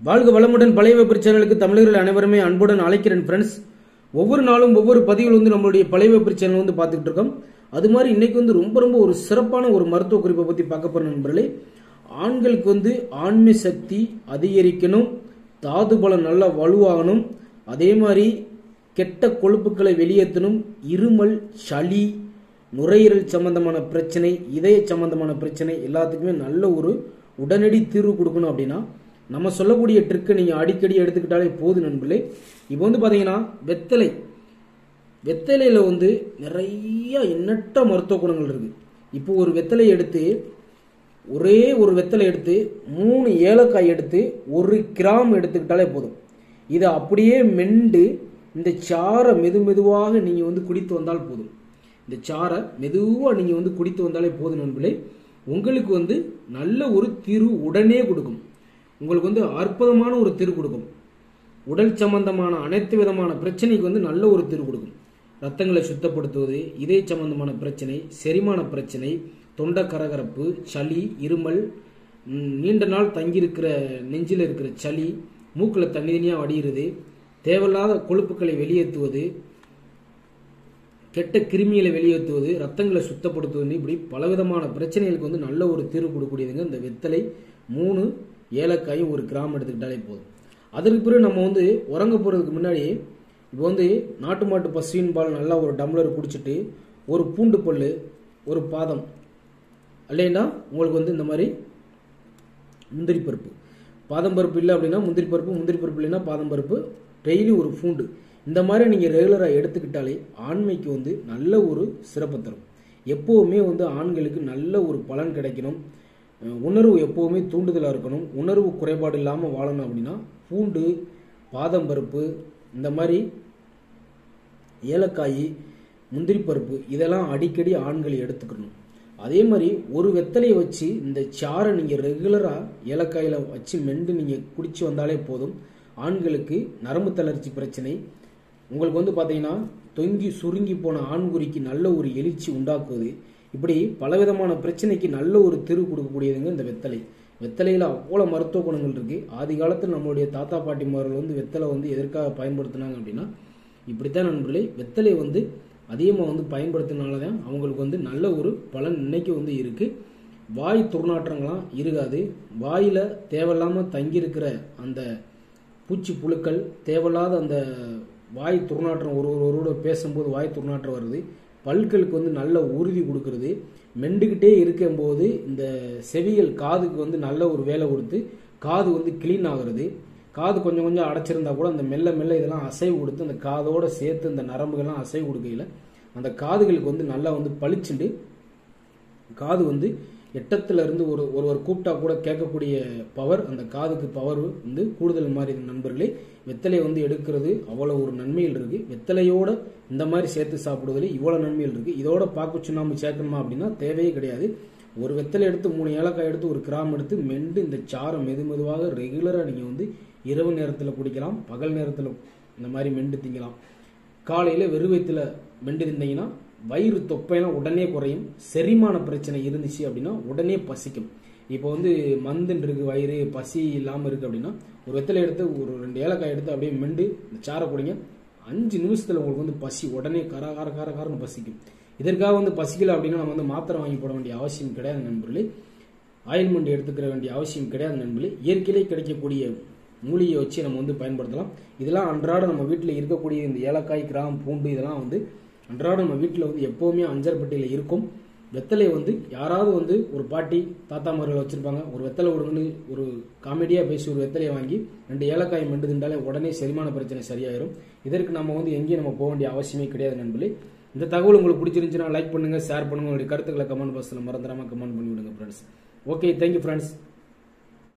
வாழ்க வளமுடன் பழைய வெப்பர் சேனலுக்கு தமிழர்கள் அனைவருமே அன்புடன் அழைக்கிறேன் ஃப்ரெண்ட்ஸ் ஒவ்வொரு நாளும் ஒவ்வொரு பதிவில் வந்து நம்மளுடைய பழைய வெப்பர் சேனல் வந்து பார்த்துக்கிட்டு இருக்கோம். அது மாதிரி இன்னைக்கு வந்து ரொம்ப ரொம்ப ஒரு சிறப்பான ஒரு மருத்துவ குறிப்பை பற்றி பார்க்க போற நண்பர்களே. ஆண்களுக்கு வந்து ஆண்மை சக்தி அதிகரிக்கணும் தாது பலம் நல்லா வலுவாகணும் அதே மாதிரி கெட்ட கொழுப்புக்களை வெளியேற்றணும் இருமல் சளி நுரையீரல் சம்பந்தமான பிரச்சனை இதய சம்பந்தமான பிரச்சனை எல்லாத்துக்குமே நல்ல ஒரு உடனடி தீர்வு கொடுக்கணும் அப்படின்னா நம்ம சொல்லக்கூடிய ட்ரிக்கை நீங்கள் அடிக்கடி எடுத்துக்கிட்டாலே போதும் நண்பர்களே. இப்போ வந்து பார்த்தீங்கன்னா வெத்தலை. வெத்தலையில் வந்து நிறைய எண்ணற்ற மருத்துவ குணங்கள் இருக்குது இப்போ ஒரு வெத்தலை எடுத்து ஒரே ஒரு வெத்தலை எடுத்து மூணு ஏலக்காய் எடுத்து ஒரு கிராம் எடுத்துக்கிட்டாலே போதும். இதை அப்படியே மெண்டு இந்த சாரை மெது மெதுவாக நீங்கள் வந்து குடித்து வந்தால் போதும். இந்த சாரை மெதுவாக நீங்கள் வந்து குடித்து வந்தாலே போதும் நண்பர்களே. உங்களுக்கு வந்து நல்ல ஒரு தீர்வு உடனே கொடுக்கும். உங்களுக்கு வந்து அற்புதமான ஒரு தீர்வு கொடுக்கும். உடல் சம்பந்தமான அனைத்து விதமான பிரச்சனைக்கு வந்து நல்ல ஒரு தீர்வு கொடுக்கும். ரத்தங்களை சுத்தப்படுத்துவது இதய சம்பந்தமான பிரச்சனை செரிமான பிரச்சனை தொண்டை கரகரப்பு சளி இருமல் நீண்ட நாள் தங்கியிருக்கிற நெஞ்சில் இருக்கிற சளி மூக்கில் தண்ணி தனியாக வடிகிறது தேவையில்லாத கொழுப்புக்களை வெளியேற்றுவது கெட்ட கிருமிகளை வெளியேற்றுவது ரத்தங்களை சுத்தப்படுத்துவது இப்படி பலவிதமான பிரச்சனைகளுக்கு வந்து நல்ல ஒரு தீர்வு கொடுக்கக்கூடியதுங்க இந்த வெத்தலை. மூணு ஏலக்காயும் ஒரு கிராம் எடுத்துக்கிட்டாலே போதும். அதற்கு பிறகு நம்ம வந்து உறங்க போகிறதுக்கு முன்னாடி இப்போ வந்து நாட்டு மாட்டு பசுவின் பால் நல்லா ஒரு டம்ளர் குடிச்சிட்டு ஒரு பூண்டு பல் ஒரு பாதம். இல்லைன்னா உங்களுக்கு வந்து இந்த மாதிரி முந்திரி பருப்பு. பாதம் பருப்பு இல்லை அப்படின்னா முந்திரி பருப்பு முந்திரி பருப்பு இல்லைன்னா பாதம் பருப்பு டெய்லி ஒரு பூண்டு. இந்த மாதிரி நீங்கள் ரெகுலராக எடுத்துக்கிட்டாலே ஆண்மைக்கு வந்து நல்ல ஒரு சிறப்பு தரும். எப்போவுமே வந்து ஆண்களுக்கு நல்ல ஒரு பலன் கிடைக்கணும். உணர்வு எப்போவுமே தூண்டுதலாக இருக்கணும். உணர்வு குறைபாடு இல்லாமல் வாழணும் அப்படின்னா பூண்டு பாதம் பருப்பு இந்த மாதிரி ஏலக்காய் முந்திரி பருப்பு இதெல்லாம் அடிக்கடி ஆண்கள் எடுத்துக்கணும். அதே மாதிரி ஒரு வெத்தலையை வச்சு இந்த சாரை நீங்கள் ரெகுலராக ஏலக்காயில் வச்சு மெண்டு நீங்கள் குடிச்சு வந்தாலே போதும். ஆண்களுக்கு நரம்பு தளர்ச்சி பிரச்சனை. உங்களுக்கு வந்து பார்த்தீங்கன்னா தொங்கி சுருங்கி போன ஆண்குறிக்கு நல்ல ஒரு எழுச்சி உண்டாக்குவது. இப்படி பலவிதமான பிரச்சனைக்கு நல்ல ஒரு தீர்வு கொடுக்கக்கூடியதுங்க இந்த வெத்தலை. வெத்தலையில் அவ்வளோ மருத்துவ குணங்கள் இருக்குது ஆதி காலத்தில் நம்மளுடைய தாத்தா பாட்டிமார்கள் வந்து வெத்தலை வந்து எதற்காக பயன்படுத்தினாங்க அப்படின்னா இப்படித்தான் நண்பர்களே வெத்தலை வந்து அதிகமாக வந்து பயன்படுத்தினால தான் அவங்களுக்கு வந்து நல்ல ஒரு பலன் இன்னைக்கு வந்து இருக்குது வாய் துர்நாற்றங்களாம் இருக்காது. வாயில் தேவையில்லாமல் தங்கியிருக்கிற அந்த பூச்சி புழுக்கள் தேவையில்லாத அந்த வாய் துர்நாற்றம் ஒரு ஒருவரோட பேசும்போது வாய் துர்நாற்றம் வருது. பல்களுக்கு வந்து நல்ல உறுதி கொடுக்கறது. மெண்டுக்கிட்டே இருக்கும்போது இந்த செவிகள் காதுக்கு வந்து நல்ல ஒரு வேலை கொடுத்து காது வந்து கிளீன் ஆகுறது. காது கொஞ்சம் கொஞ்சம் அடைச்சிருந்தா கூட அந்த மெல்ல மெல்ல இதெல்லாம் அசைவு கொடுத்து அந்த காதோட சேர்த்து இந்த நரம்புகள்லாம் அசைவு கொடுக்கையில் அந்த காதுகளுக்கு வந்து நல்லா வந்து பளிச்சுண்டு காது வந்து எட்டத்துல இருந்து ஒரு ஒருவர் கூப்பிட்டா கூட கேட்கக்கூடிய பவர் அந்த காதுக்கு பவர் வந்து கூடுதல் மாதிரி நண்பர்களே. வெத்தலை வந்து எடுக்கிறது அவ்வளோ ஒரு நன்மைகள் இருக்கு. வெத்தலையோட இந்த மாதிரி சேர்த்து சாப்பிடுவதில் இவ்வளோ நன்மைகள் இருக்கு. இதோட பாக்கு சுண்ணாம்பு சேர்க்கணுமா அப்படின்னா தேவையே கிடையாது. ஒரு வெத்தலை எடுத்து மூணு ஏலக்காய் எடுத்து ஒரு கிராம் எடுத்து மெண்டு இந்த சாரை மெது மெதுவாக ரெகுலராக நீங்கள் வந்து இரவு நேரத்தில் குடிக்கலாம் பகல் நேரத்தில் இந்த மாதிரி மெண்டு திங்கலாம். காலையில் வெறும் வயிற்றுல மெண்டு தின்னீங்கன்னா வயிறு தொப்பையெல்லாம் உடனே குறையும் செரிமான பிரச்சனை இருந்துச்சு அப்படின்னா உடனே பசிக்கும். இப்போ வந்து மந்துன்னு இருக்கு வயிறு பசி இல்லாமல் இருக்கு அப்படின்னா ஒரு வெத்தலை எடுத்து ஒரு ரெண்டு ஏலக்காய் எடுத்து அப்படியே மெண்டு இந்த சாரை குடிங்க. அஞ்சு நிமிஷத்தில் உங்களுக்கு வந்து பசி உடனே கர கார கார காரன்னு பசிக்கும். இதற்காக வந்து பசிக்கல அப்படின்னா நம்ம வந்து மாத்திரை வாங்கி போட வேண்டிய அவசியம் கிடையாது நண்பர்களே. ஆயில்மெண்ட் எடுத்துக்கிற வேண்டிய அவசியம் கிடையாது நண்பர்களே. இயற்கையிலே கிடைக்கக்கூடிய மூலிகையை வச்சு நம்ம வந்து பயன்படுத்தலாம். இதெல்லாம் அன்றாட நம்ம வீட்டில் இருக்கக்கூடிய இந்த ஏலக்காய் கிராம் பூண்டு இதெல்லாம் வந்து அன்றாட நம்ம வீட்டில் வந்து எப்போவுமே அஞ்சர்பட்டியில் இருக்கும். வெத்தலையை வந்து யாராவது வந்து ஒரு பாட்டி தாத்தா மார்கள் வச்சுருப்பாங்க. ஒரு வெத்தலை விடுங்கன்னு ஒரு காமெடியாக பேசி ஒரு வெத்தலையை வாங்கி ரெண்டு ஏலக்காய் மெண்டு திண்டாலே உடனே செரிமான பிரச்சனை சரியாயிரும். இதற்கு நம்ம வந்து எங்கேயும் நம்ம போக வேண்டிய அவசியமே கிடையாது நண்பர்களே. இந்த தகவல் உங்களுக்கு பிடிச்சிருந்துச்சுன்னா லைக் பண்ணுங்க ஷேர் பண்ணுங்க. உங்களுடைய கருத்துக்களை கமெண்ட் பாக்ஸில் மறந்துடாமல் கமெண்ட் பண்ணி விடுங்க ஃப்ரெண்ட்ஸ் ஓகே தேங்க்யூ ஃப்ரெண்ட்ஸ்